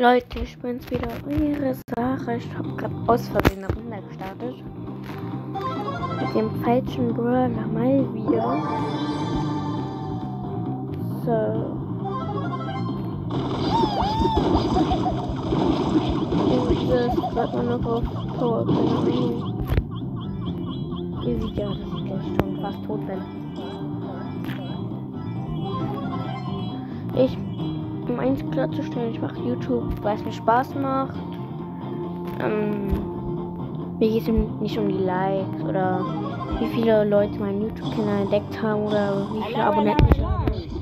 Leute, ich bin's wieder, eure Sache. Ich hab grad aus Versehen eine Runde gestartet. Mit dem falschen Brawler mal wieder. So. Dieses gerade mal noch auf Power. Ihr seht ja, dass ich gleich schon fast tot bin. Ich um eins klarzustellen, ich mache YouTube, weil es mir Spaß macht. Ähm, mir geht es nicht um die Likes oder wie viele Leute meinen YouTube-Kanal entdeckt haben oder wie viele Abonnenten ich habe. Ich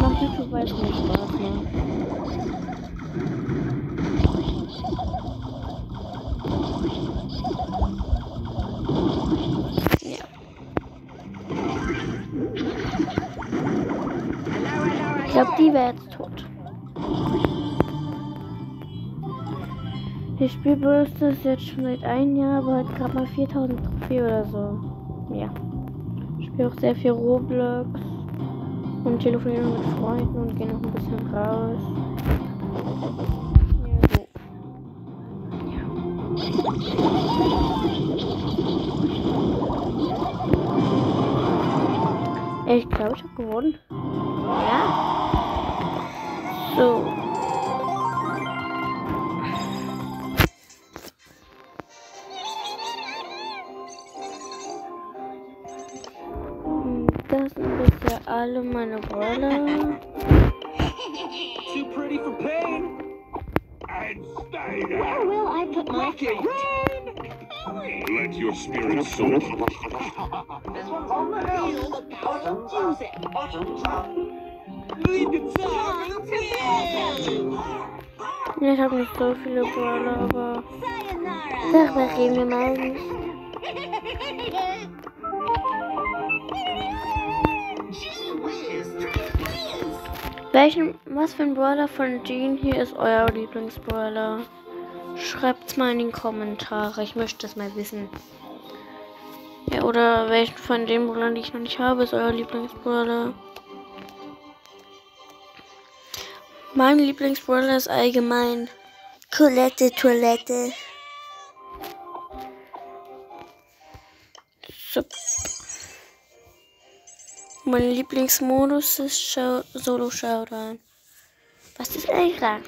mache YouTube, weil es mir Spaß macht. Ja. Ich glaube, die wäre jetzt tot. Ich spiele Brawl Stars jetzt schon seit einem Jahr, aber hat gerade mal 4000 Trophäe oder so. Ja. Ich spiele auch sehr viel Roblox und telefoniere mit Freunden und gehe noch ein bisschen raus. Ja, so. Ja. Ich glaube, ich habe gewonnen. Ja. So. Das sind bisher alle meine Brawler. Too pretty for pain. And stay Where will I put my Rock feet? Let your spirit soar. This one's on the hill. Look out and use Ich habe nicht so viele Brawler, aber darüber reden wir mal nicht. Welchen, was für ein Brawler von Jean hier ist euer Lieblingsbrawler? Schreibt's mal in die Kommentare, ich möchte es mal wissen. Ja, oder welchen von den Brawlern, die ich noch nicht habe, ist euer Lieblingsbrawler? Mein Lieblingsbrawler ist allgemein Colette Toilette. So. Mein Lieblingsmodus ist Show Solo Showdown. Was ist eurer?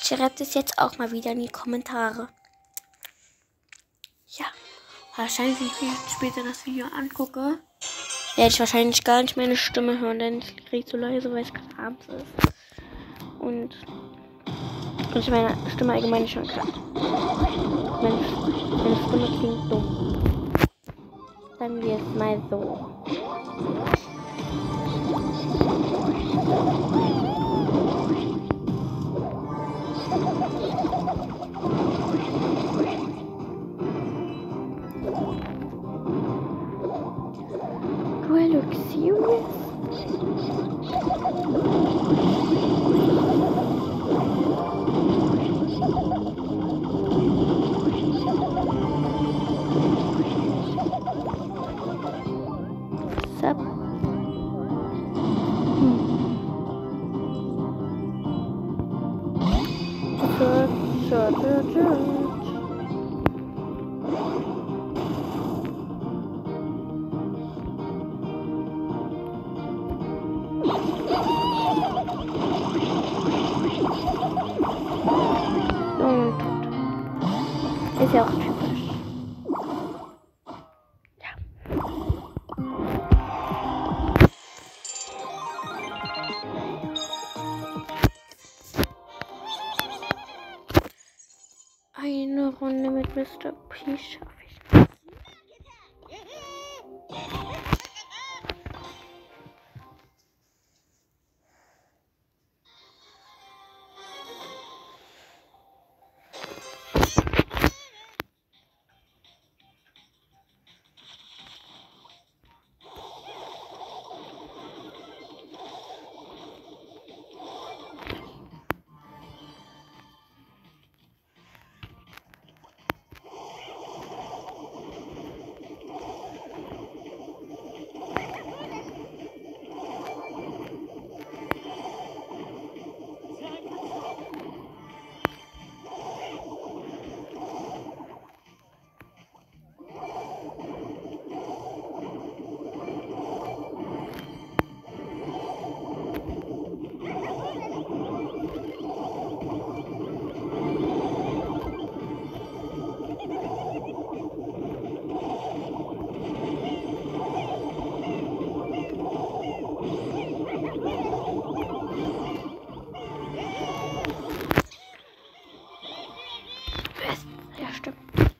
Schreibt es jetzt auch mal wieder in die Kommentare. Ja, wahrscheinlich, wenn ich später das Video angucke, werde ich wahrscheinlich gar nicht meine Stimme hören, denn ich rede so leise, weil es gerade abends ist. Und, ich meine Stimme allgemein nicht hören kann. Meine, meine Stimme klingt dumm. Sagen wir es mal so. Eine Runde mit Mr. P system.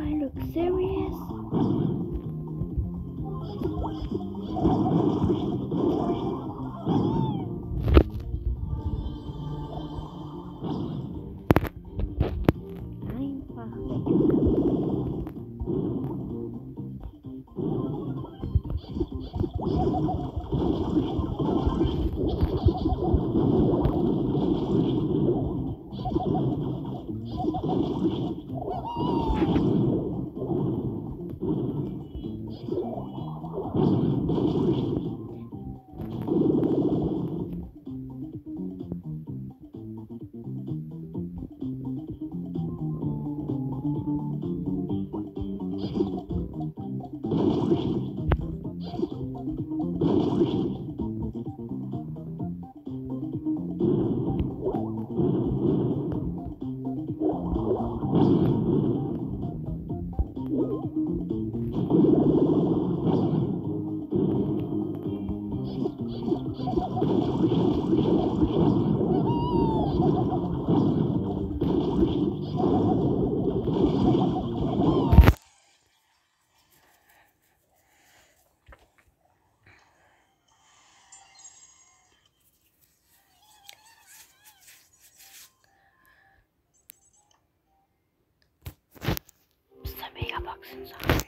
I look serious? sorry.